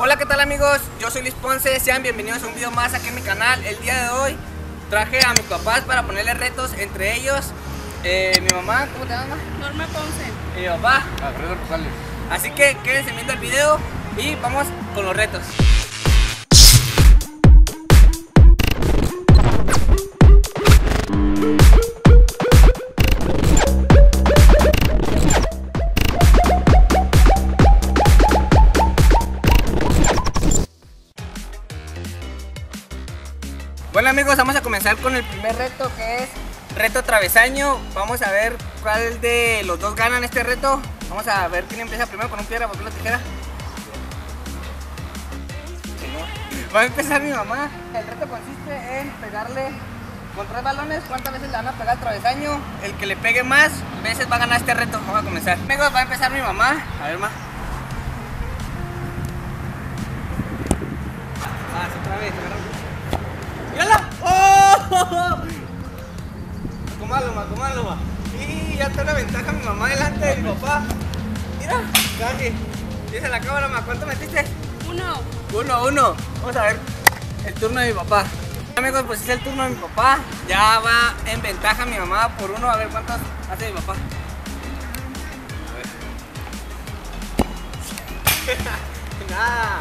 Hola, ¿qué tal amigos? Yo soy Luis Ponce, sean bienvenidos a un video más aquí en mi canal. El día de hoy traje a mis papás para ponerles retos, entre ellos eh, mi mamá, ¿cómo te llamas? Norma Ponce. Y mi papá. Alfredo Rosales. Así que quédense viendo el video y vamos con los retos. Bueno amigos, vamos a comenzar con el primer reto que es reto travesaño. Vamos a ver cuál de los dos ganan este reto. Vamos a ver quién empieza primero con un piedra, papel o tijera. Va a empezar mi mamá. El reto consiste en pegarle con tres balones. ¿Cuántas veces le van a pegar al travesaño? El que le pegue más veces va a ganar este reto. Vamos a comenzar. Amigos, va a empezar mi mamá. A ver, ma. Ah, sí, otra vez. ¡Mírala! ¡Oh! Y ya está una ventaja mi mamá delante de mi papá. Mira, casi. Dice la cámara, ma, ¿cuánto metiste? Uno. Uno, uno. Vamos a ver el turno de mi papá. Amigos, pues es el turno de mi papá. Ya va en ventaja mi mamá por uno. A ver cuántos hace mi papá. Nada.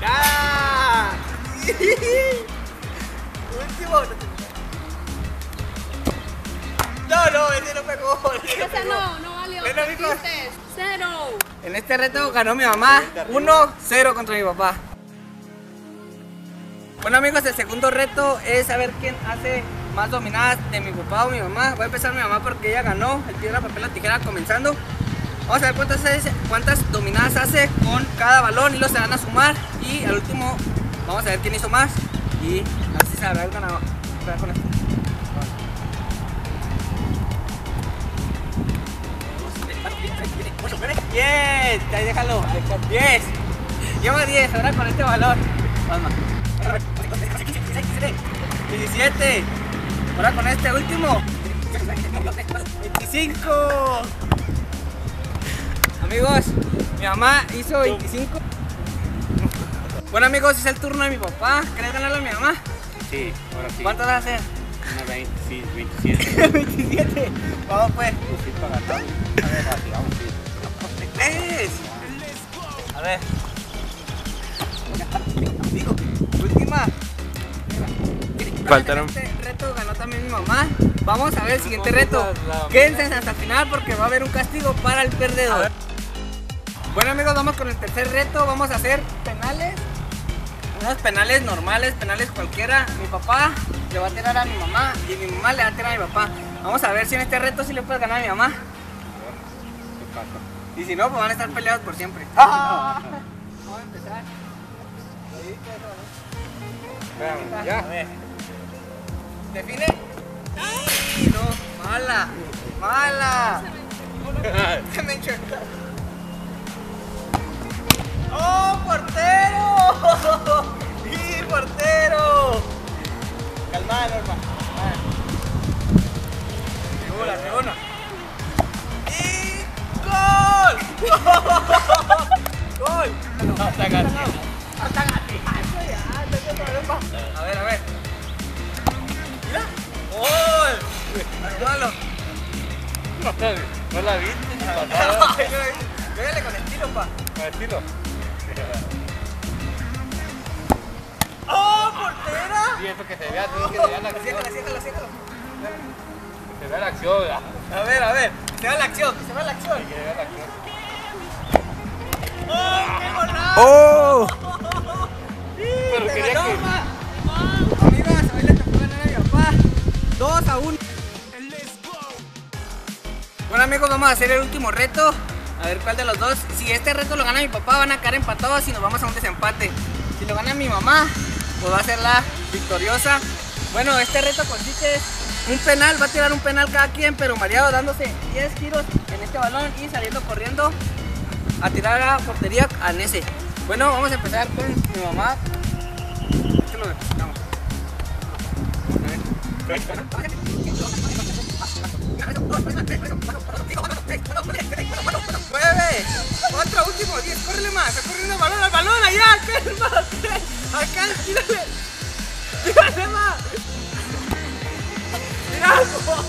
¡Nada! No, no, ese no pegó. ese no pegó. no, no valió. Cero. En este reto ganó mi mamá 1-0 contra mi papá. Bueno amigos, el segundo reto es saber quién hace más dominadas de mi papá o mi mamá. Voy a empezar mi mamá porque ella ganó el piedra, papel o tijera comenzando. Vamos a ver cuántas, dominadas hace con cada balón y los se van a sumar. Y al último vamos a ver quién hizo más y se ganador. Espera con esto. Yes, ahí déjalo. 10. Lleva 10, ahora con este valor. Vamos. 17. Ahora con este último. 25. Amigos, mi mamá hizo 25. Bueno amigos, es el turno de mi papá. ¿Querés ganarle a mi mamá? Sí, ahora sí. ¿Cuánto vas a hacer? Una 20, sí, 27. 27. Vamos pues. Sí, para ganar. A ver, así, vamos, sí. ¡Es! A ver. Digo, última. Faltaron. Este reto ganó también mi mamá. Vamos a ver el siguiente reto. Quédense hasta el final porque va a haber un castigo para el perdedor. Bueno amigos, vamos con el tercer reto. Vamos a hacer penales. Unos penales normales, penales cualquiera. Mi papá le va a tirar a mi mamá y mi mamá le va a tirar a mi papá. Vamos a ver si en este reto sí le puedes ganar a mi mamá. Y si no, pues van a estar peleados por siempre. Vamos a empezar. Ya. Define. ¡Ay! No, mala. Mala. Se me. ¡Oh, portero! ¡Sí, portero! Calmada, Norma. Segura, segura. ¡Y gol! ¡Gol! Hasta. Hasta. A ver, a ver. Mira. ¡Gol! ¿No la viste? Pégale con estilo, pa. A estilo. Eso que se vea, sí, que se vea la acción. Siéntalo, siéntalo, siéntalo. Que se vea la acción, ya. A ver, a ver. Que se vea la acción, que se vea la acción. Que se vea la acción. ¡Oh, qué golazo! ¡Oh! ¡Sí, Pero te quería ganó, que- ma! Amigas, hoy le tocó ganar a mi papá. 2 a 1. Bueno amigos, vamos a hacer el último reto. A ver cuál de los dos. Si este reto lo gana mi papá, van a quedar empatados y nos vamos a un desempate. Si lo gana mi mamá, pues va a ser la victoriosa. Bueno, este reto consiste en un penal, va a tirar un penal cada quien, pero mareado dándose 10 giros en este balón y saliendo corriendo a tirar a portería a Nese. Bueno, vamos a empezar con mi mamá. Esto ver. último 10, córrele más, está corriendo el balón, al balón, allá, acá, más, acá, tírale, tírale más. Tíralo.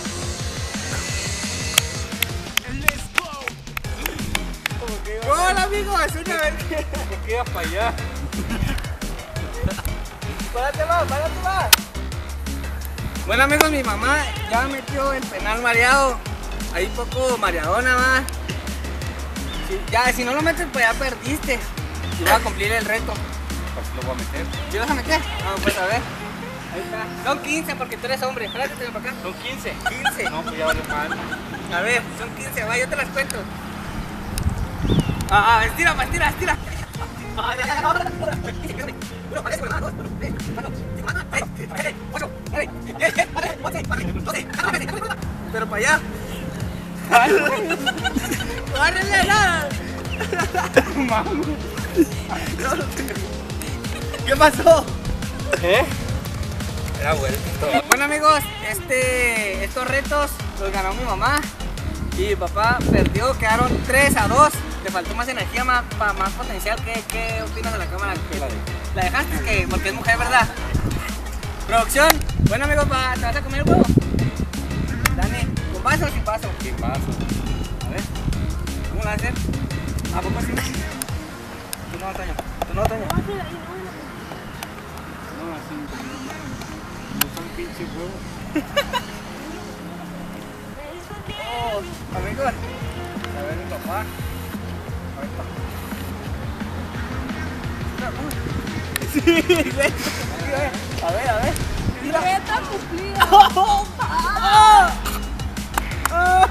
Hola amigos, una vez. ¿Por qué ibas para allá? Párate más, párate más. Bueno amigos, mi mamá ya metió el penal mareado. Ahí poco mareadona más. Si- ya, si no lo metes, pues ya perdiste. Y vas a cumplir el reto. Lo voy a meter. ¿Sí vas a meter? Vamos pues a ver. Ahí está. Son 15 porque tú eres hombre. Espérate, para acá. Son 15. 15. No, pues ya vale mal. A ver, son 15, va, yo te las cuento. Ah, ah, estira, estira, estira. Pero para allá. ¡Córrele, nada! ¿Qué pasó? ¿Eh? Era bueno. Bueno amigos, este, estos retos los ganó mi mamá y mi papá perdió, quedaron 3 a 2. Le faltó más energía, más, más potencial. ¿Qué, qué opinas de la cámara? La de- ¿La dejaste? que Porque es mujer, ¿verdad? Producción, bueno amigo, pa- ¿te vas a comer el huevo? Dani, ¿con vaso o sin vaso? ¿Qué pasa? A ver, ¿cómo lo vas a hacer? ¿A poco? Tú no, Toño. Tú no, Toño. No, así. No son pinche huevos. Oh, amigos. A ver mi papá. Sí, sí. A ver, a ver. Mira. Meta cumplida. ¡Ah! ¡Ah!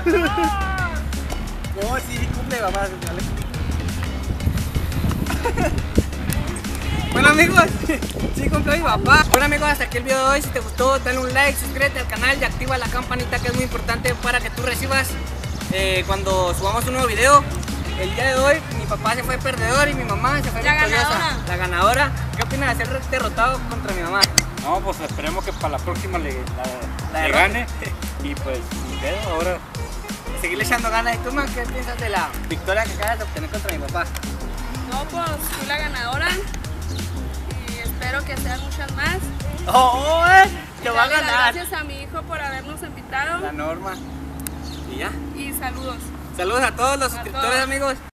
No, sí, cumple mamá. dale. Bueno amigos, sí cumple mi papá. Bueno amigos, hasta aquí el video de hoy. Si te gustó, dale un like, suscríbete al canal y activa la campanita que es muy importante para que tú recibas eh, cuando subamos un nuevo video. El día de hoy mi papá se fue perdedor y mi mamá se fue La victoriosa. ganadora. La ganadora. ¿Qué opinas de ser derrotado contra mi mamá? No, pues esperemos que para la próxima le, la, La le derrote. gane. Y pues, ahora. Seguirle echando ganas. ¿Y tú, man, qué piensas de la victoria que acabas de obtener contra mi papá? No, pues fui la ganadora. Espero que sean muchas más. ¡Oh, eh! Y ¡Te va a ganar! Gracias a mi hijo por habernos invitado. La norma. Y ya. Y saludos. Saludos a todos los A suscriptores, todos. amigos.